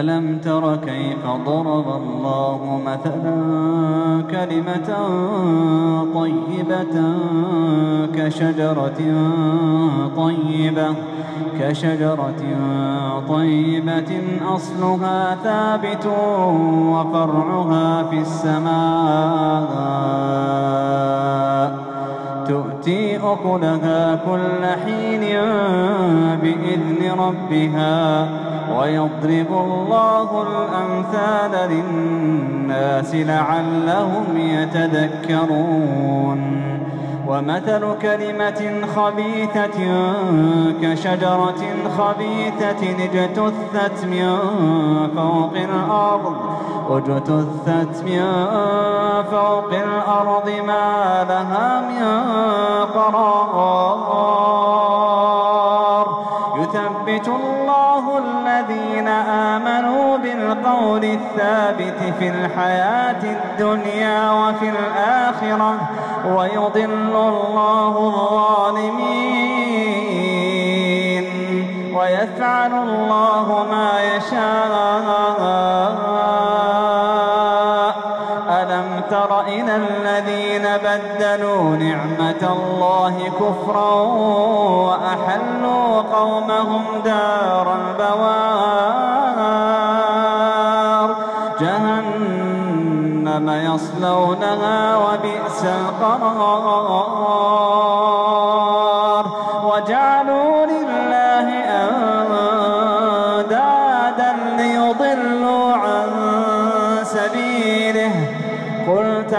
ألم تر كيف ضرب الله مثلا كلمة طيبة كشجرة طيبة كشجرة طيبة أصلها ثابت وفرعها في السماء تؤتي أكلها كل حين بإذن ربها ويضرب الله الأمثال للناس لعلهم يتذكرون. ومثل كلمة خبيثة كشجرة خبيثة اجتثت من فوق الأرض اجتثت من فوق الأرض ما لها من قرار. يثبت الله الذين آمنوا بالقول الثابت في الحياة الدنيا وفي الآخرة ويضل الله الظالمين ويفعل الله ما يشاء ألم تر إلى الذين بدلوا نعمة الله كفرا وأحلوا قومهم دار البوار. جهنم يصلونها وبئس القرار. وجعلوا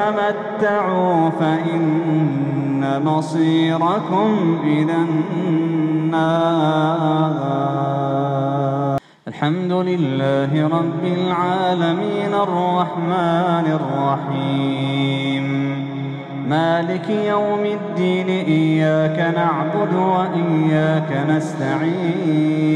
تمتعوا فإن مصيركم إلى النار. الحمد لله رب العالمين الرحمن الرحيم. مالك يوم الدين إياك نعبد وإياك نستعين.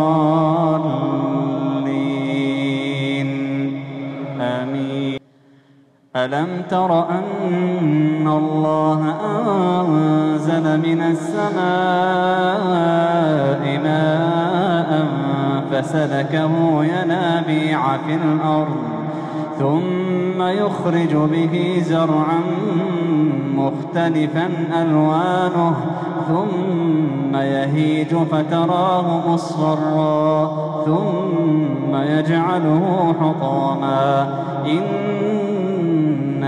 ألم تر أن الله أنزل من السماء ماء فسلكه ينابيع في الأرض ثم يخرج به زرعا مختلفا ألوانه ثم يهيج فتراه مصفرا ثم يجعله حطاما إن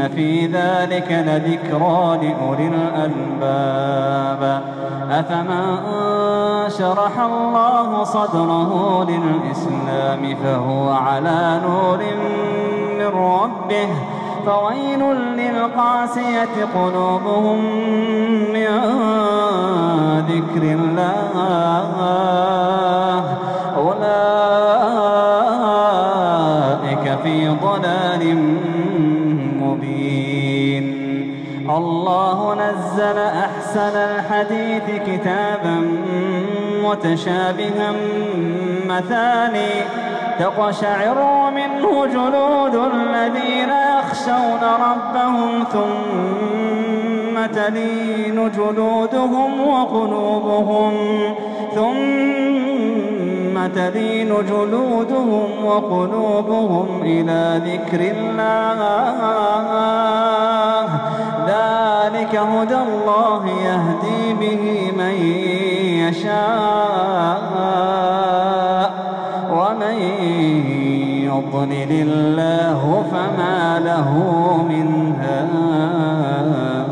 في ذلك لذكرى لأولي الألباب أفمن شرح الله صدره للإسلام فهو على نور من ربه فويل للقاسية قلوبهم من ضلال مبين. الله نزل أحسن الحديث كتابا متشابها مثاني تقشعر منه جلود الذين يخشون ربهم ثم تلين جلودهم وقلوبهم ثم تلين جلودهم وقلوبهم إلى ذكر الله. ذلك هدى الله يهدي به من يشاء. ومن يضلل الله فما له من هاد.